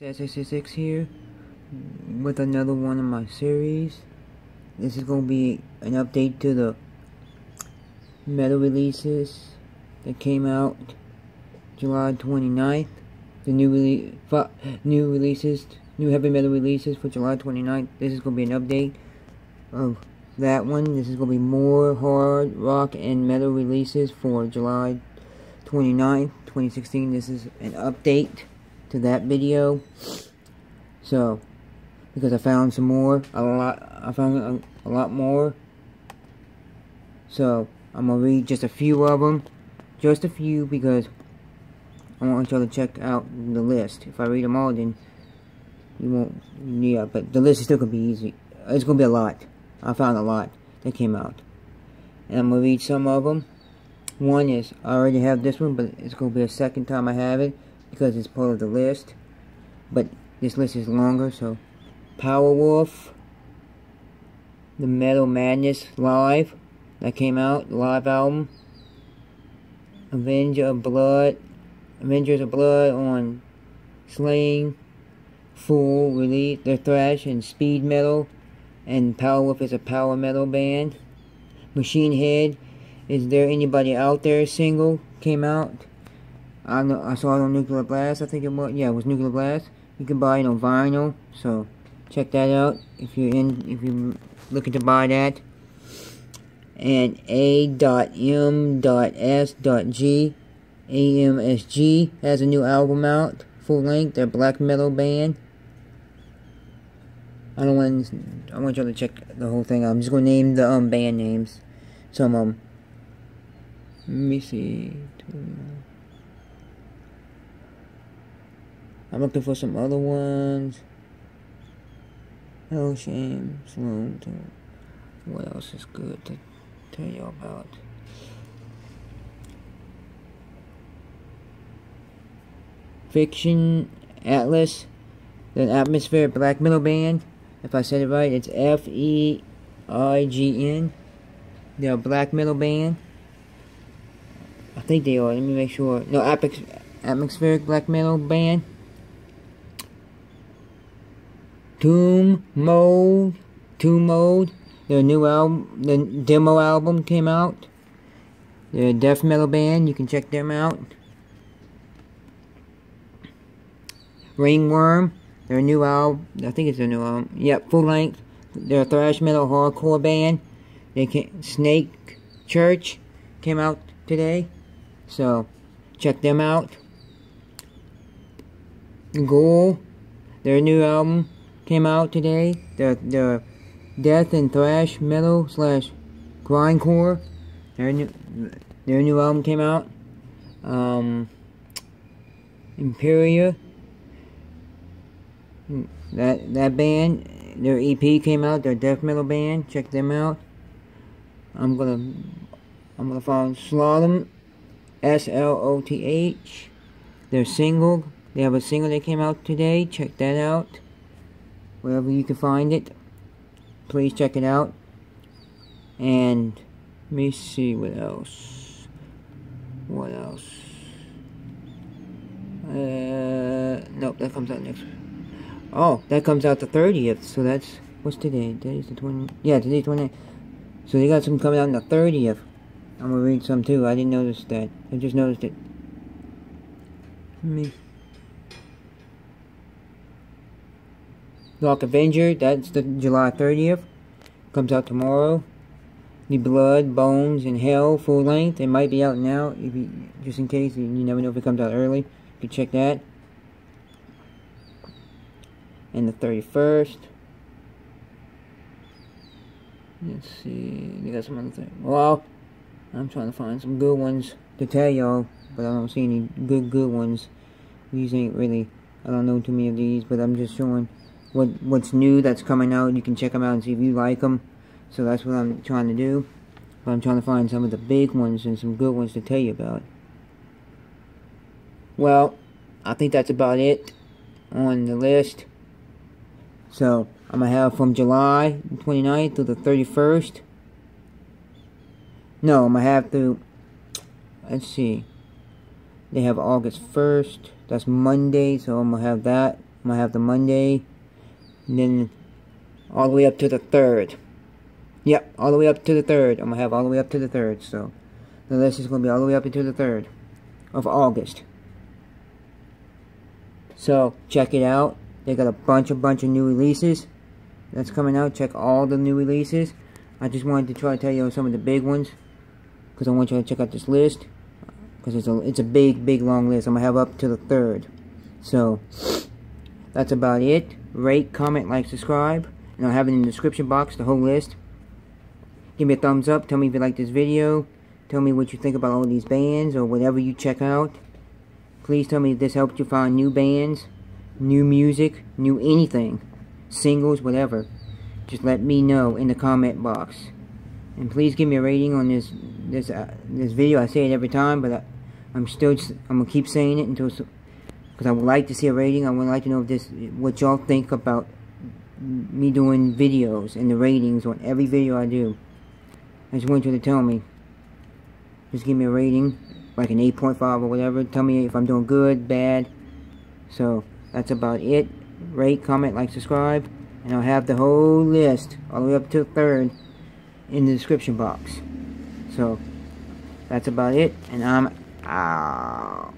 S66 here mm, with another one of my series. This is going to be an update to the metal releases that came out July 29th. The new, rele new releases, new heavy metal releases for July 29th. This is going to be an update of that one. This is going to be more hard rock and metal releases for July 29th, 2016. This is an update to that video. So, because I found some more, a lot, I found a, a lot more. So, I'm gonna read just a few of them, just a few, because I want y'all to check out the list. If I read them all, then you won't, yeah, but the list is still gonna be easy. It's gonna be a lot. I found a lot that came out. And I'm gonna read some of them. One is, I already have this one, but it's gonna be a second time I have it because it's part of the list. But this list is longer, so Powerwolf, the Metal Madness Live that came out, live album. Avenger of Blood, Avengers of Blood on Slaying, Full release, the thrash and speed metal, and Powerwolf is a power metal band. Machine Head, is there anybody out there single came out. I know I saw it on Nuclear Blast. I think it was yeah, it was Nuclear Blast. You can buy it on vinyl, so check that out if you're in if you're looking to buy that. And A.M.S.G AMSG has a new album out, full length. They're black metal band. I don't want I want y'all to check the whole thing out. I'm just gonna name the um band names. Some them. Let me see. I'm looking for some other ones. Oh, shame. Sloan. What else is good to tell you about? Fiction Atlas, the Atmosphere Black Metal Band. If I said it right, it's F E I G N. They're a black metal band. I think they are. Let me make sure. No, Atmospheric Black Metal Band. Tomb Mold, Tomb Mold, their new album, the demo album came out. They're a death metal band, you can check them out. Ringworm, their new album, I think it's their new album, yep, full length. They're a thrash metal hardcore band. They can Snake Church came out today, so check them out. Ghoul, their new album, came out today. The the death and thrash metal slash grindcore. Their new their new album came out. Um, Imperia. That that band, their EP came out. Their death metal band. Check them out. I'm gonna I'm gonna find Slotham, S L O T H. Their single. They have a single that came out today. Check that out wherever you can find it. Please check it out. And let me see what else. What else? Uh, nope, that comes out next. Oh, that comes out the 30th. So that's what's today? Today's the 20. Yeah, today's 20. So they got some coming out on the 30th. I'm gonna read some too. I didn't notice that. I just noticed it. Let me. Dark Avenger, that's the July 30th. Comes out tomorrow. The Blood, Bones, and Hell full length. It might be out now, if you, just in case. You never know if it comes out early. You can check that. And the 31st. Let's see. They got some other thing. Well, I'm trying to find some good ones to tell y'all, but I don't see any good, good ones. These ain't really, I don't know too many of these, but I'm just showing what what's new that's coming out. You can check them out and see if you like them. So that's what I'm trying to do. But I'm trying to find some of the big ones and some good ones to tell you about. Well, I think that's about it on the list. So, I'm going to have from July 29th to the 31st. No, I'm going to have to, let's see. They have August 1st. That's Monday, so I'm going to have that I'm gonna have the Monday, and then all the way up to the third. Yep, all the way up to the third. I'm gonna have all the way up to the third. So the list is gonna be all the way up into the third of August. So check it out. They got a bunch, a bunch of new releases that's coming out. Check all the new releases. I just wanted to try to tell you some of the big ones because I want you to check out this list because it's a it's a big, big, long list. I'm gonna have up to the third. So that's about it. Rate, comment, like, subscribe, and I'll have it in the description box the whole list. Give me a thumbs up. Tell me if you like this video. Tell me what you think about all these bands or whatever you check out. Please tell me if this helped you find new bands, new music, new anything, singles, whatever. Just let me know in the comment box. And please give me a rating on this this uh, this video. I say it every time, but I, am still I'm gonna keep saying it until because I would like to see a rating. I would like to know if this what y'all think about me doing videos and the ratings on every video I do. I just want you to tell me. Just give me a rating like an 8.5 or whatever. Tell me if I'm doing good, bad. So, that's about it. Rate, comment, like, subscribe. And I'll have the whole list, all the way up to third, in the description box. So, that's about it. And I'm out.